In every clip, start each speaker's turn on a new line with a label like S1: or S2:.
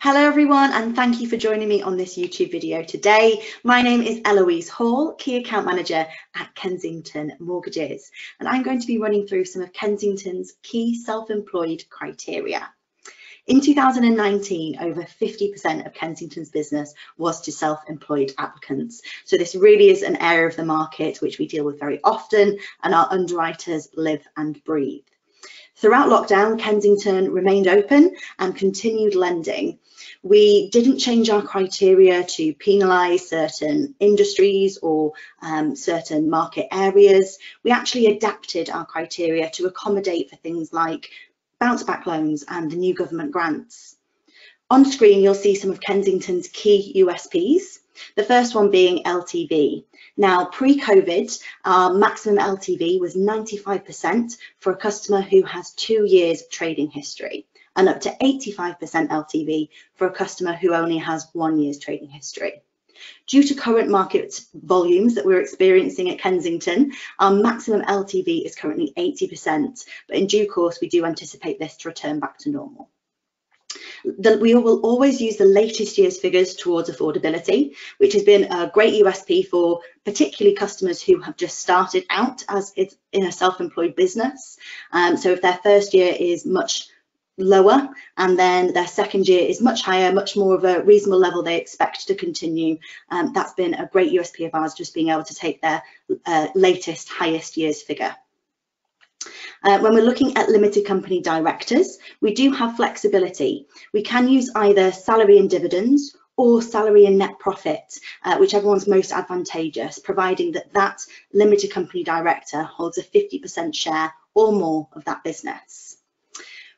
S1: Hello everyone and thank you for joining me on this YouTube video today. My name is Eloise Hall, Key Account Manager at Kensington Mortgages and I'm going to be running through some of Kensington's key self-employed criteria. In 2019, over 50% of Kensington's business was to self-employed applicants. So this really is an area of the market which we deal with very often and our underwriters live and breathe. Throughout lockdown, Kensington remained open and continued lending. We didn't change our criteria to penalise certain industries or um, certain market areas. We actually adapted our criteria to accommodate for things like bounce back loans and the new government grants. On screen, you'll see some of Kensington's key USPs. The first one being LTV. Now, pre-COVID, our maximum LTV was 95% for a customer who has two years trading history and up to 85% LTV for a customer who only has one year's trading history. Due to current market volumes that we're experiencing at Kensington, our maximum LTV is currently 80%, but in due course, we do anticipate this to return back to normal the, we will always use the latest year's figures towards affordability, which has been a great USP for particularly customers who have just started out as in a self-employed business. Um, so if their first year is much lower and then their second year is much higher, much more of a reasonable level they expect to continue. Um, that's been a great USP of ours, just being able to take their uh, latest, highest year's figure. Uh, when we're looking at limited company directors, we do have flexibility. We can use either salary and dividends or salary and net profit, uh, whichever one's most advantageous, providing that that limited company director holds a 50% share or more of that business.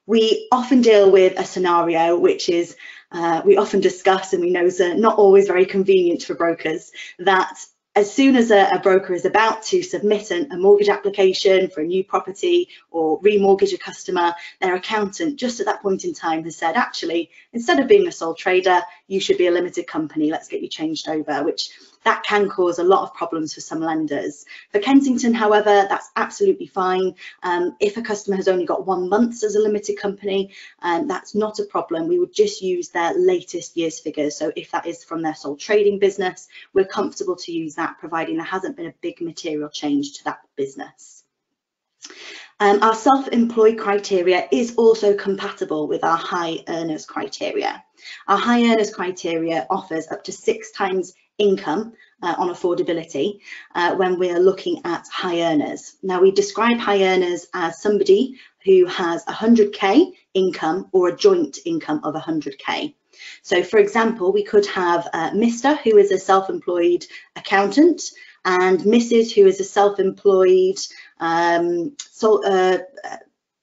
S1: We often deal with a scenario which is uh, we often discuss and we know is uh, not always very convenient for brokers that as soon as a, a, broker is about to submit an, a mortgage application for a new property or remortgage a customer, their accountant just at that point in time has said, actually, instead of being a sole trader, you should be a limited company. Let's get you changed over, which that can cause a lot of problems for some lenders. For Kensington, however, that's absolutely fine. Um, if a customer has only got one month as a limited company, um, that's not a problem. We would just use their latest year's figures. So if that is from their sole trading business, we're comfortable to use that, providing there hasn't been a big material change to that business. Um, our self-employed criteria is also compatible with our high earners criteria. Our high earners criteria offers up to six times income uh, on affordability uh, when we're looking at high earners. Now we describe high earners as somebody who has 100k income or a joint income of 100k. So for example, we could have uh, Mr. who is a self-employed accountant and Mrs. who is a self-employed um, so, uh,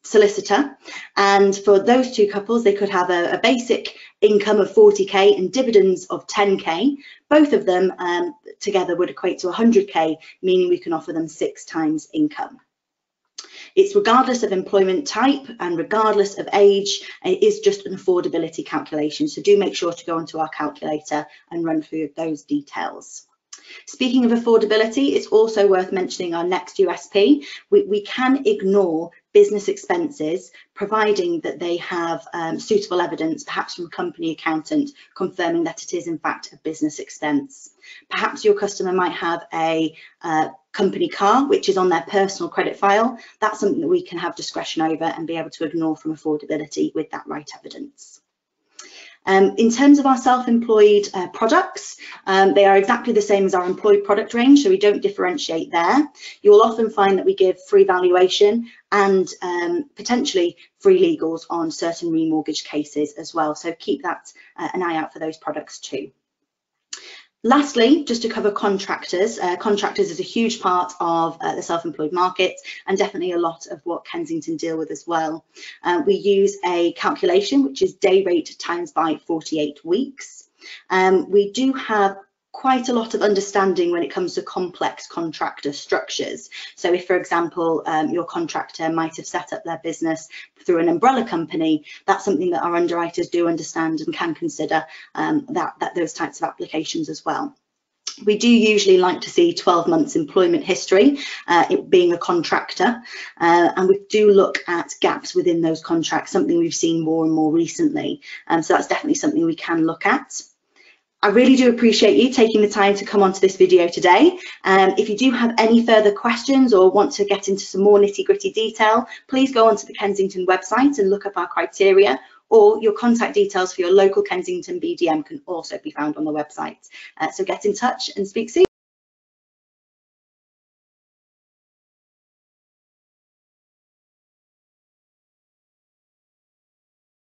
S1: solicitor. And for those two couples, they could have a, a, basic income of 40k and dividends of 10k. Both of them um, together would equate to 100k, meaning we can offer them six times income. It's regardless of employment type and regardless of age, it is just an affordability calculation. So do make sure to go onto our calculator and run through those details. Speaking of affordability, it's also worth mentioning our next USP. We, we can ignore business expenses, providing that they have um, suitable evidence, perhaps from a company accountant, confirming that it is in fact a business expense. Perhaps your customer might have a uh, company car, which is on their personal credit file. That's something that we can have discretion over and be able to ignore from affordability with that right evidence. Um, in terms of our self-employed uh, products, um, they are exactly the same as our employed product range, so we don't differentiate there. You will often find that we give free valuation and um, potentially free legals on certain remortgage cases as well, so keep that uh, an eye out for those products too. Lastly, just to cover contractors, uh, contractors is a huge part of uh, the self-employed market and definitely a lot of what Kensington deal with as well. Uh, we use a calculation which is day rate times by 48 weeks. Um, we do have quite a lot of understanding when it comes to complex contractor structures. So if, for example, um, your contractor might have set up their business through an umbrella company, that's something that our underwriters do understand and can consider um, that, that those types of applications as well. We do usually like to see 12 months employment history, uh, it being a contractor, uh, and we do look at gaps within those contracts, something we've seen more and more recently. Um, so that's definitely something we can look at. I really do appreciate you taking the time to come onto this video today. Um, if you do have any further questions or want to get into some more nitty gritty detail, please go onto the Kensington website and look up our criteria or your contact details for your local Kensington BDM can also be found on the website. Uh, so get in touch and speak soon.